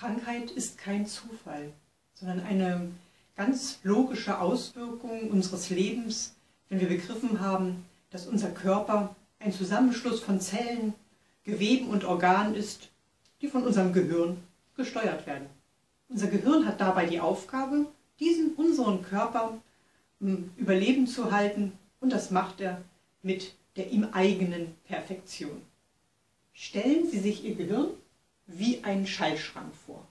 Krankheit ist kein Zufall, sondern eine ganz logische Auswirkung unseres Lebens, wenn wir begriffen haben, dass unser Körper ein Zusammenschluss von Zellen, Geweben und Organen ist, die von unserem Gehirn gesteuert werden. Unser Gehirn hat dabei die Aufgabe, diesen unseren Körper im Überleben zu halten und das macht er mit der ihm eigenen Perfektion. Stellen Sie sich Ihr Gehirn wie einen Schaltschrank vor.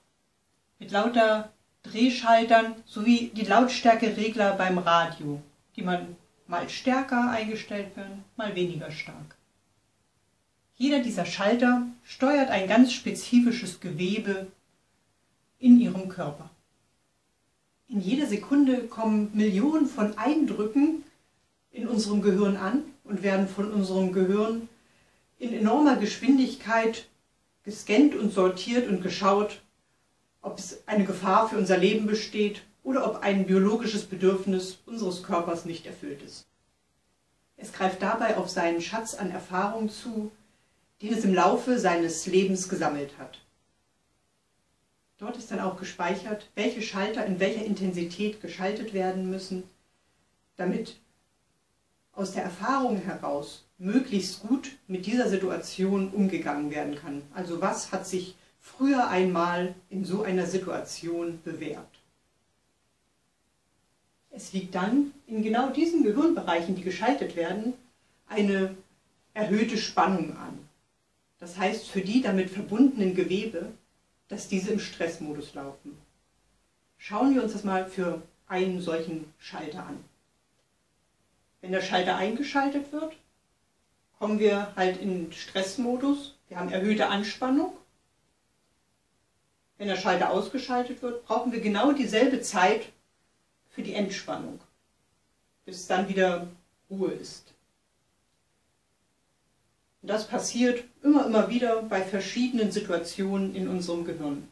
Mit lauter Drehschaltern sowie die Lautstärkeregler beim Radio, die man mal stärker eingestellt werden, mal weniger stark. Jeder dieser Schalter steuert ein ganz spezifisches Gewebe in ihrem Körper. In jeder Sekunde kommen Millionen von Eindrücken in unserem Gehirn an und werden von unserem Gehirn in enormer Geschwindigkeit gescannt und sortiert und geschaut, ob es eine Gefahr für unser Leben besteht oder ob ein biologisches Bedürfnis unseres Körpers nicht erfüllt ist. Es greift dabei auf seinen Schatz an Erfahrung zu, den es im Laufe seines Lebens gesammelt hat. Dort ist dann auch gespeichert, welche Schalter in welcher Intensität geschaltet werden müssen, damit aus der Erfahrung heraus möglichst gut mit dieser Situation umgegangen werden kann. Also was hat sich früher einmal in so einer Situation bewährt? Es liegt dann in genau diesen Gehirnbereichen, die geschaltet werden, eine erhöhte Spannung an. Das heißt, für die damit verbundenen Gewebe, dass diese im Stressmodus laufen. Schauen wir uns das mal für einen solchen Schalter an. Wenn der Schalter eingeschaltet wird, kommen wir halt in Stressmodus. Wir haben erhöhte Anspannung. Wenn der Schalter ausgeschaltet wird, brauchen wir genau dieselbe Zeit für die Entspannung, bis dann wieder Ruhe ist. Und das passiert immer, immer wieder bei verschiedenen Situationen in unserem Gehirn.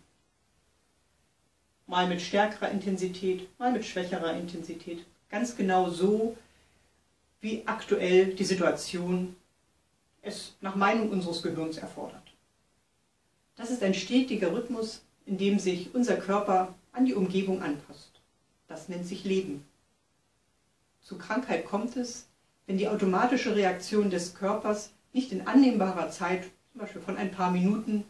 Mal mit stärkerer Intensität, mal mit schwächerer Intensität. Ganz genau so, wie aktuell die Situation es nach Meinung unseres Gehirns erfordert. Das ist ein stetiger Rhythmus, in dem sich unser Körper an die Umgebung anpasst. Das nennt sich Leben. Zu Krankheit kommt es, wenn die automatische Reaktion des Körpers nicht in annehmbarer Zeit, zum Beispiel von ein paar Minuten,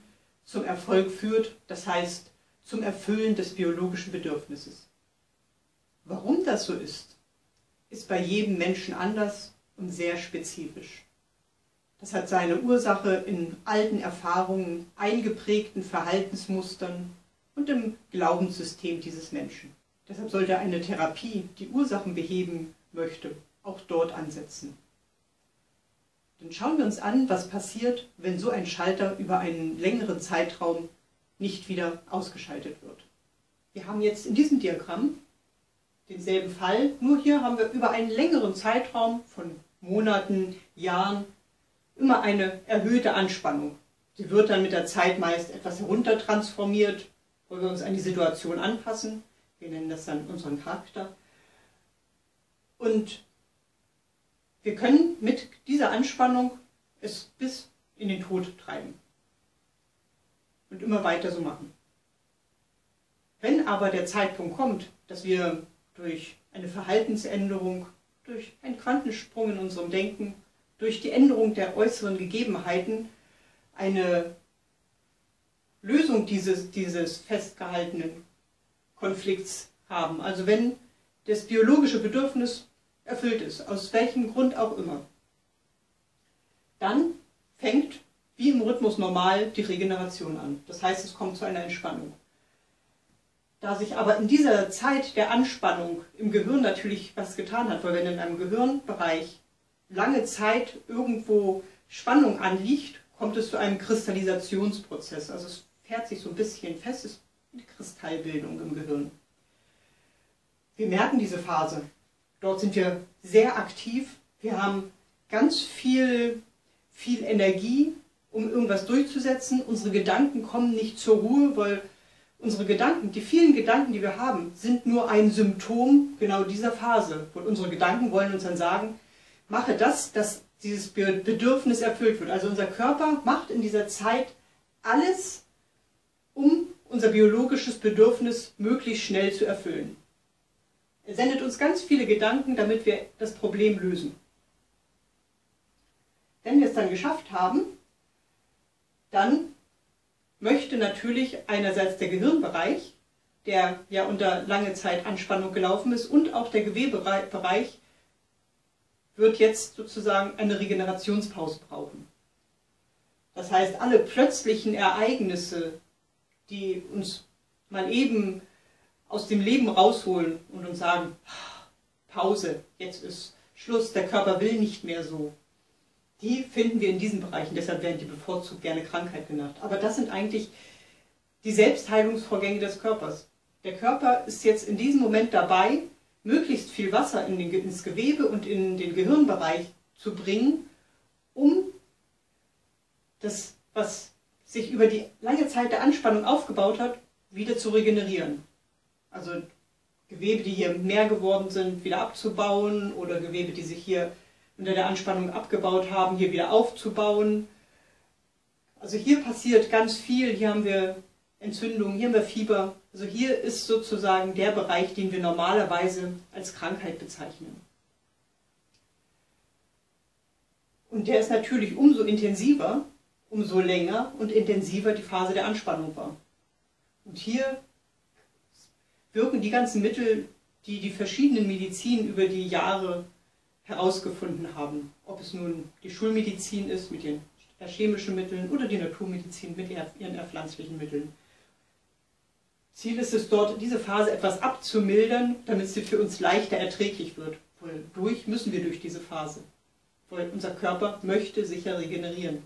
zum Erfolg führt, das heißt zum Erfüllen des biologischen Bedürfnisses. Warum das so ist, ist bei jedem Menschen anders und sehr spezifisch. Das hat seine Ursache in alten Erfahrungen, eingeprägten Verhaltensmustern und im Glaubenssystem dieses Menschen. Deshalb sollte eine Therapie, die Ursachen beheben möchte, auch dort ansetzen. Dann schauen wir uns an, was passiert, wenn so ein Schalter über einen längeren Zeitraum nicht wieder ausgeschaltet wird. Wir haben jetzt in diesem Diagramm denselben Fall, nur hier haben wir über einen längeren Zeitraum von Monaten, Jahren immer eine erhöhte Anspannung. Sie wird dann mit der Zeit meist etwas heruntertransformiert, wo wir uns an die Situation anpassen. Wir nennen das dann unseren Charakter. Und wir können mit dieser Anspannung es bis in den Tod treiben und immer weiter so machen. Wenn aber der Zeitpunkt kommt, dass wir durch eine Verhaltensänderung, durch einen Quantensprung in unserem Denken, durch die Änderung der äußeren Gegebenheiten eine Lösung dieses, dieses festgehaltenen Konflikts haben. Also wenn das biologische Bedürfnis erfüllt ist, aus welchem Grund auch immer, dann fängt wie im Rhythmus normal die Regeneration an. Das heißt, es kommt zu einer Entspannung. Da sich aber in dieser Zeit der Anspannung im Gehirn natürlich was getan hat, weil wenn in einem Gehirnbereich lange Zeit irgendwo Spannung anliegt, kommt es zu einem Kristallisationsprozess. Also es fährt sich so ein bisschen fest, es ist eine Kristallbildung im Gehirn. Wir merken diese Phase. Dort sind wir sehr aktiv. Wir haben ganz viel, viel Energie, um irgendwas durchzusetzen. Unsere Gedanken kommen nicht zur Ruhe, weil unsere Gedanken, die vielen Gedanken, die wir haben, sind nur ein Symptom genau dieser Phase. Und unsere Gedanken wollen uns dann sagen, mache das, dass dieses Bedürfnis erfüllt wird. Also unser Körper macht in dieser Zeit alles, um unser biologisches Bedürfnis möglichst schnell zu erfüllen. Er sendet uns ganz viele Gedanken, damit wir das Problem lösen. Wenn wir es dann geschafft haben, dann möchte natürlich einerseits der Gehirnbereich, der ja unter lange Zeit Anspannung gelaufen ist, und auch der Gewebebereich wird jetzt sozusagen eine Regenerationspause brauchen. Das heißt, alle plötzlichen Ereignisse, die uns mal eben aus dem Leben rausholen und uns sagen, Pause, jetzt ist Schluss, der Körper will nicht mehr so, die finden wir in diesen Bereichen. Deshalb werden die bevorzugt gerne Krankheit genannt. Aber das sind eigentlich die Selbstheilungsvorgänge des Körpers. Der Körper ist jetzt in diesem Moment dabei, möglichst viel Wasser in den, ins Gewebe und in den Gehirnbereich zu bringen, um das, was sich über die lange Zeit der Anspannung aufgebaut hat, wieder zu regenerieren. Also Gewebe, die hier mehr geworden sind, wieder abzubauen oder Gewebe, die sich hier unter der Anspannung abgebaut haben, hier wieder aufzubauen. Also hier passiert ganz viel. Hier haben wir Entzündungen, hier haben wir Fieber. Also hier ist sozusagen der Bereich, den wir normalerweise als Krankheit bezeichnen. Und der ist natürlich umso intensiver, umso länger und intensiver die Phase der Anspannung war. Und hier wirken die ganzen Mittel, die die verschiedenen Medizinen über die Jahre herausgefunden haben. Ob es nun die Schulmedizin ist mit ihren chemischen Mitteln oder die Naturmedizin mit ihren pflanzlichen Mitteln. Ziel ist es dort, diese Phase etwas abzumildern, damit sie für uns leichter erträglich wird. Weil durch müssen wir durch diese Phase. Weil unser Körper möchte sicher regenerieren.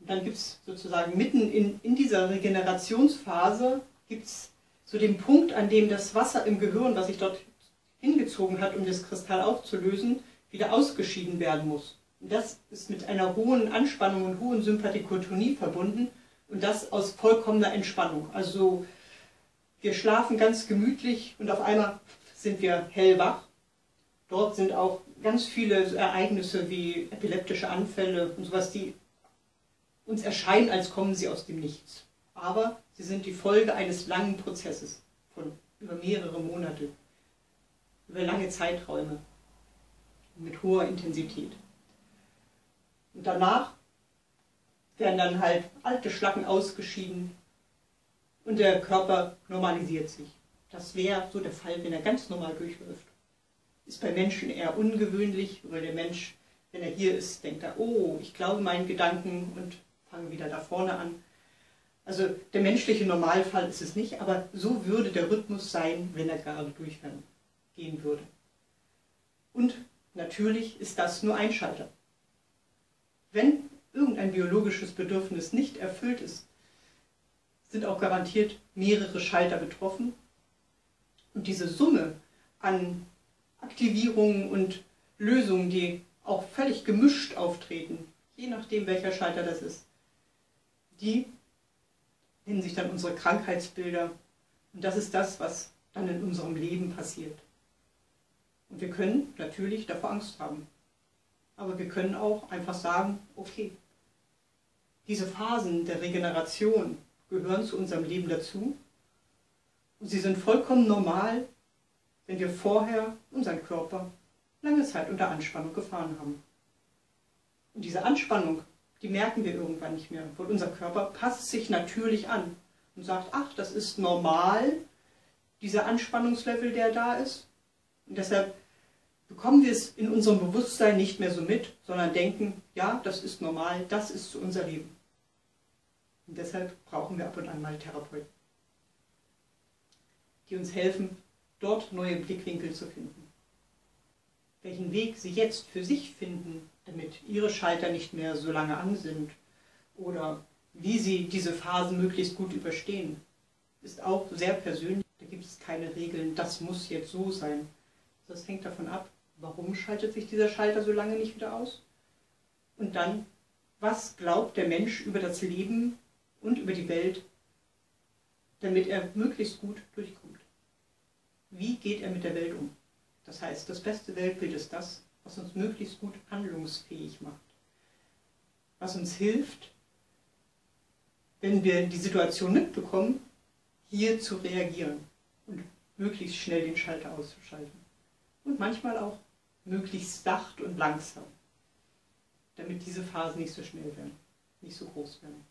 Und dann gibt es sozusagen mitten in, in dieser Regenerationsphase gibt es so den Punkt, an dem das Wasser im Gehirn, was sich dort hingezogen hat, um das Kristall aufzulösen, wieder ausgeschieden werden muss. Und das ist mit einer hohen Anspannung und hohen Sympathikotonie verbunden und das aus vollkommener Entspannung. Also wir schlafen ganz gemütlich und auf einmal sind wir hellwach. Dort sind auch ganz viele Ereignisse wie epileptische Anfälle und sowas, die uns erscheinen, als kommen sie aus dem Nichts. Aber sie sind die Folge eines langen Prozesses von über mehrere Monate über lange Zeiträume mit hoher Intensität. Und danach werden dann halt alte Schlacken ausgeschieden und der Körper normalisiert sich. Das wäre so der Fall, wenn er ganz normal durchläuft. Ist bei Menschen eher ungewöhnlich, weil der Mensch, wenn er hier ist, denkt er, oh, ich glaube meinen Gedanken und fange wieder da vorne an. Also der menschliche Normalfall ist es nicht, aber so würde der Rhythmus sein, wenn er gerade durchfällt gehen würde. Und natürlich ist das nur ein Schalter. Wenn irgendein biologisches Bedürfnis nicht erfüllt ist, sind auch garantiert mehrere Schalter betroffen. Und diese Summe an Aktivierungen und Lösungen, die auch völlig gemischt auftreten, je nachdem welcher Schalter das ist, die nennen sich dann unsere Krankheitsbilder. Und das ist das, was dann in unserem Leben passiert. Und wir können natürlich davor Angst haben. Aber wir können auch einfach sagen, okay, diese Phasen der Regeneration gehören zu unserem Leben dazu. Und sie sind vollkommen normal, wenn wir vorher unseren Körper lange Zeit unter Anspannung gefahren haben. Und diese Anspannung, die merken wir irgendwann nicht mehr, weil unser Körper passt sich natürlich an und sagt, ach, das ist normal, dieser Anspannungslevel, der da ist. Und deshalb bekommen wir es in unserem Bewusstsein nicht mehr so mit, sondern denken, ja, das ist normal, das ist unser Leben. Und deshalb brauchen wir ab und an mal Therapeuten, die uns helfen, dort neue Blickwinkel zu finden. Welchen Weg sie jetzt für sich finden, damit ihre Schalter nicht mehr so lange an sind oder wie sie diese Phasen möglichst gut überstehen, ist auch sehr persönlich. Da gibt es keine Regeln, das muss jetzt so sein. Das hängt davon ab, warum schaltet sich dieser Schalter so lange nicht wieder aus? Und dann, was glaubt der Mensch über das Leben und über die Welt, damit er möglichst gut durchkommt? Wie geht er mit der Welt um? Das heißt, das beste Weltbild ist das, was uns möglichst gut handlungsfähig macht, was uns hilft, wenn wir die Situation mitbekommen, hier zu reagieren und möglichst schnell den Schalter auszuschalten. Und manchmal auch möglichst sacht und langsam, damit diese Phasen nicht so schnell werden, nicht so groß werden.